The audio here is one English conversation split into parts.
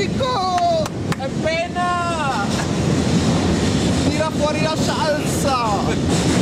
magico! È pena! Tira fuori la salsa!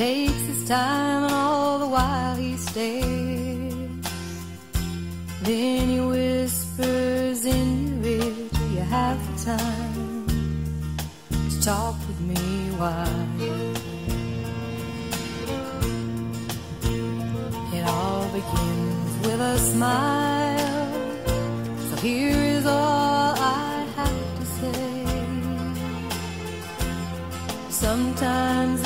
takes his time and all the while he stares. Then he whispers in your ear, do you have the time to talk with me while it all begins with a smile. So here is all I have to say. Sometimes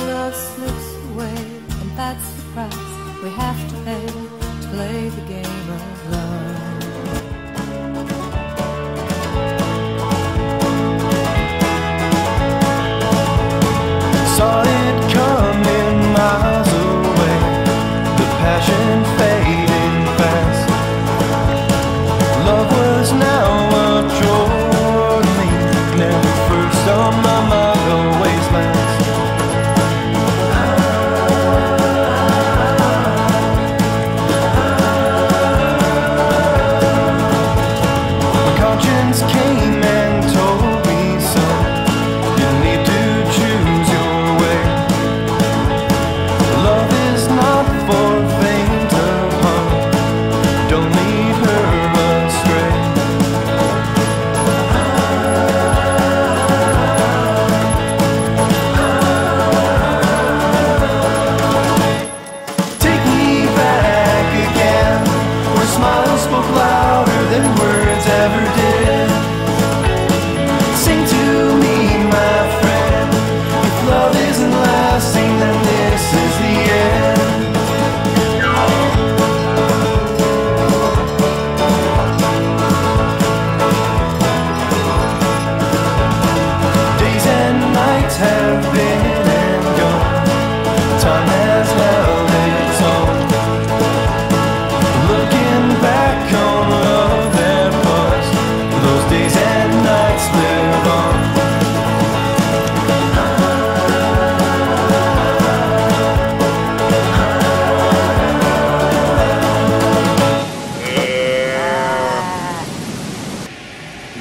that's the price we have to pay to play the game of love.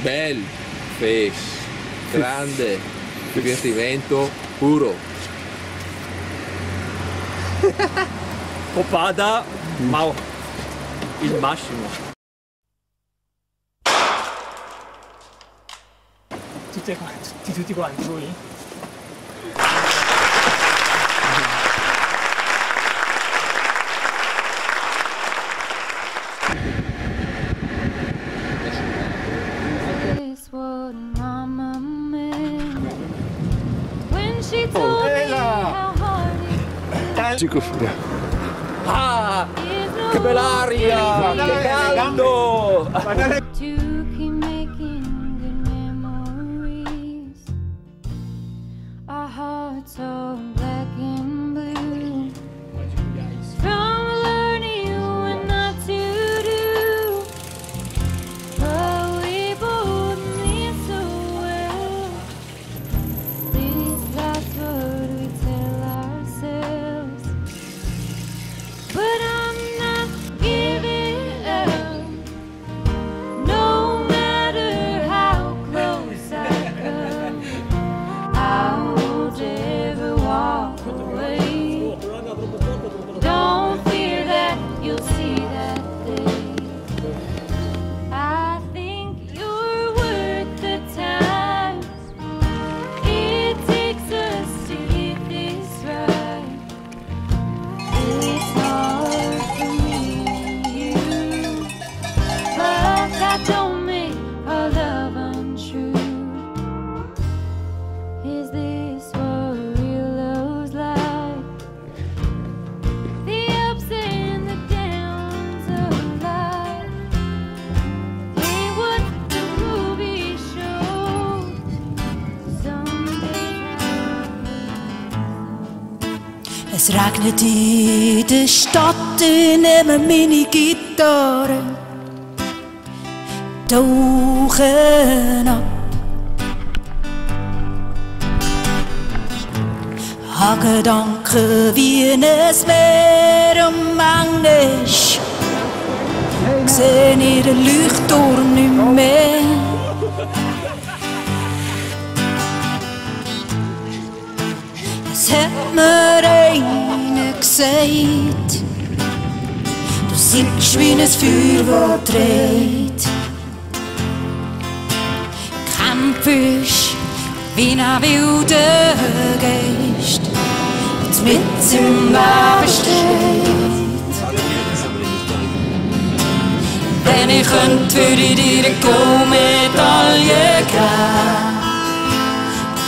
bel face grande divertimento puro. Copada ma il massimo. Tutti quanti, tutti quanti voi? Ah, che bell'aria! Che caldo! Our Regnet in der Stadt, ich nehme meine Gitarre, tauchen ab. Habe Gedanken wie ein Meer und manchmal sehe ich den Leuchtturm nicht mehr. Gesagt, du singst wie ein Feuer, das dreht. Kämpfst wie ein wilder Geist, und mit im Leben steht. Wenn ich könnte, würde ich dir eine Goldmedaille geben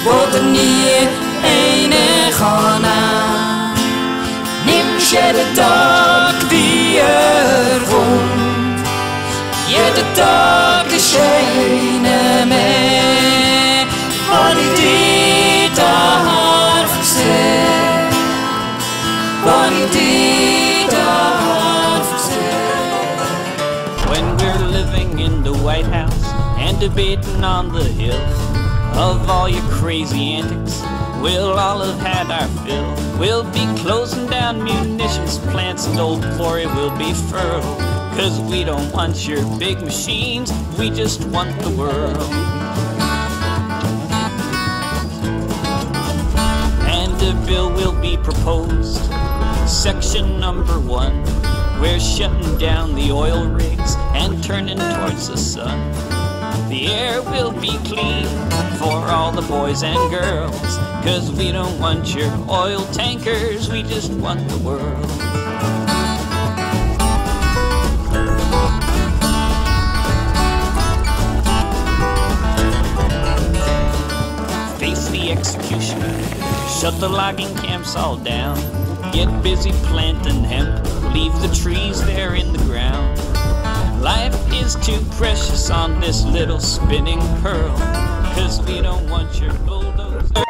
wo dir nie eine kann nehmen. Jeden Tag. Tag ist einer mehr, ich dich ich dich. When we're living in the White House and debating on the Hill of all your crazy antics, we'll all have had our fill. We'll be closing down munitions plants and old glory will be furled. Cause we don't want your big machines, we just want the world. And a bill will be proposed. Section number one. We're shutting down the oil rigs and turning towards the sun. The air will be clean for all the boys and girls. Cause we don't want your oil tankers, we just want the world. Face the executioner, shut the logging camps all down. Get busy planting hemp, leave the trees there in the ground. Life is too precious on this little spinning pearl. Cause we don't want your bulldozer.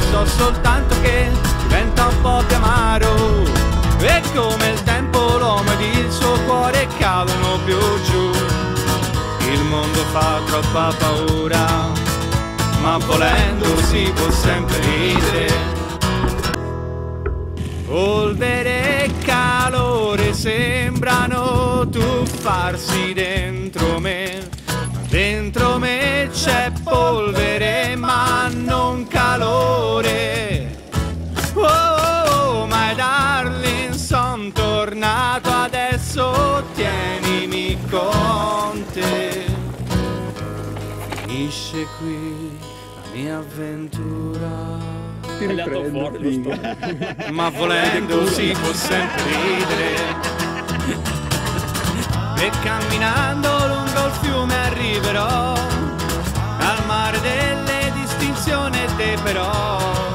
So soltanto che diventa un po' più amaro. E come il tempo l'uomo ed il suo cuore cadono più giù. Il mondo fa troppa paura Ma volendo si può sempre ridere. Polvere e calore sembrano tuffarsi dentro tienimi con te. Finisce qui la mia avventura. Ti riprendo, figa. Ma volendo si può sempre ridere. E camminando lungo il fiume arriverò al mare delle distinzioni e dei però.